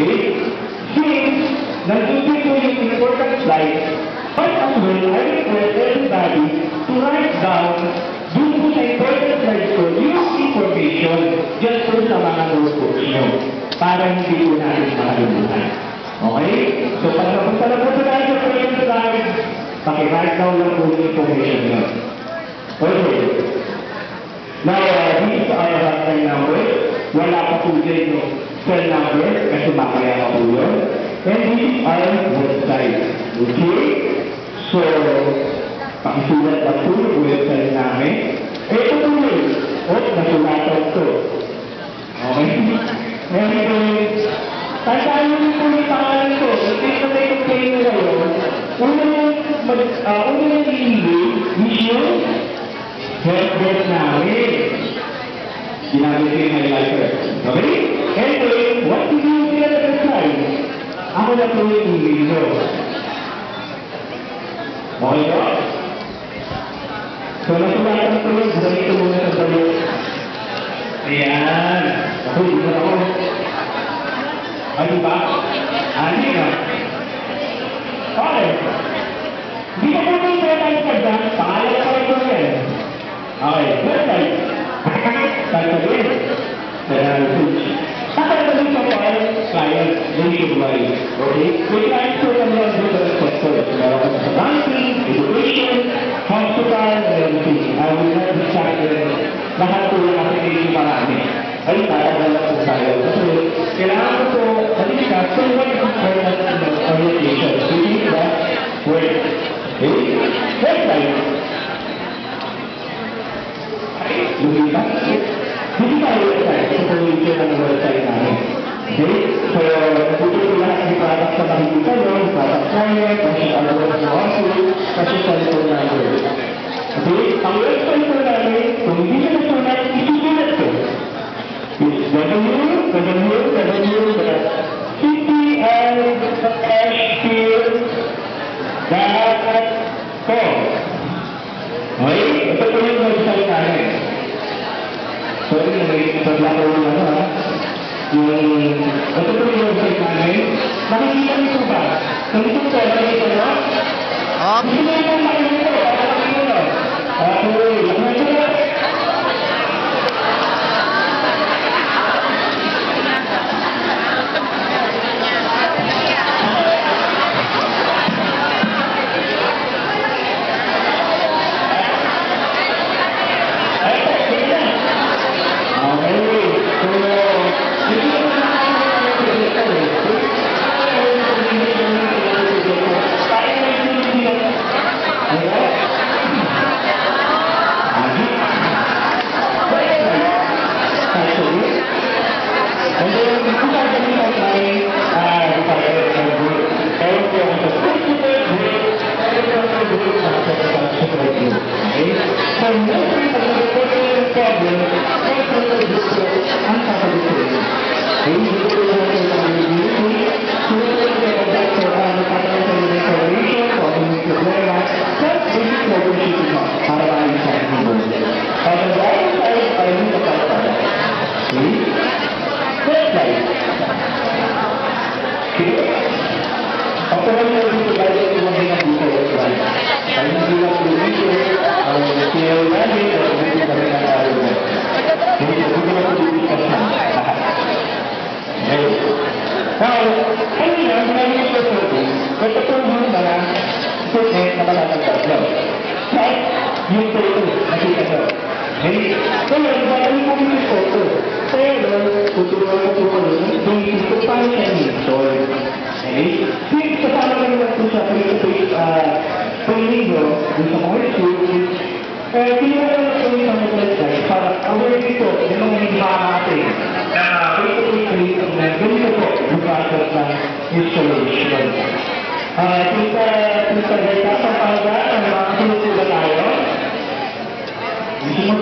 Okay? Since, nandun po yung important slide, but as well, I request everybody to write down dun po sa important slides ko yung information just po sa mga notebooks nyo para hindi po natin makalimutan. Okay? So, pag napunta na tayo sa question slide, pakirite down lang po yung information nyo. Okay. Now, uh, our hotline number. Wala pa po dyan yung cell number kasi mamaya pa po yun. And this is our website. Okay? So, pakisulat na po yung website namin. Ito po yun. O, nasulatan ko. Okay? Anyway, tandaan niyo po yung pangalan ko. Ito yung patay ko kayo ngayon. Una yung, uh, una yung i-email, mission, help namin. Ginamit ko yung highlighter. Okay? Anyway, what do you do at the time? Ako na po yung mo. Okay ba? So, nasulatan ko yung ganito muna sa balo. Ayan. Ako, hindi na ako. Ano ba? Ano na? Okay. Hindi ko po yung website ka dyan. Pangalan ko rin ko yan. Okay, website. Don't worry. Okay? May client ko lang yan dito sa sector. Meron sa banking, education, hospital, and everything. I will not distract them. Lahat po yung application marami. Ay, tatagal lang po tayo. Kasi kailangan ko po, halika, so what is important in the orientation? Which is the word. Okay? Website. Lumipat. Hindi tayo website. Ito po yung ng website namin. Okay? So, dito po lahat ng product sa makikita nyo, product client, kasi alawag na also, kasi cellphone number. Okay? Ang website po namin, kung hindi nyo na po natin, isusulat ko. It's www.ctlhfield.com Okay? Ito po yung website namin. Sorry, may paglako yung ano ha. Yung, ito po yung website namin. Nakikita niyo po ba? Nandito po, nakikita niyo? Now, ko sa photo, ito po yung mga statement na matatagdag nyo. Right? Yung photo. Okay? Kaya, babalik ko yung photo. Pero, tutulungan ko po kayo, hindi ko paano siya install. Okay? Since kasama kami lang po sa face-to-face training nyo, dun sa mga school, eh, kinuha ko yung mga website para aware dito yung mga ng installation. Ah, kita, kita data sa pala, ang mga kasunod po ba tayo? Hindi mo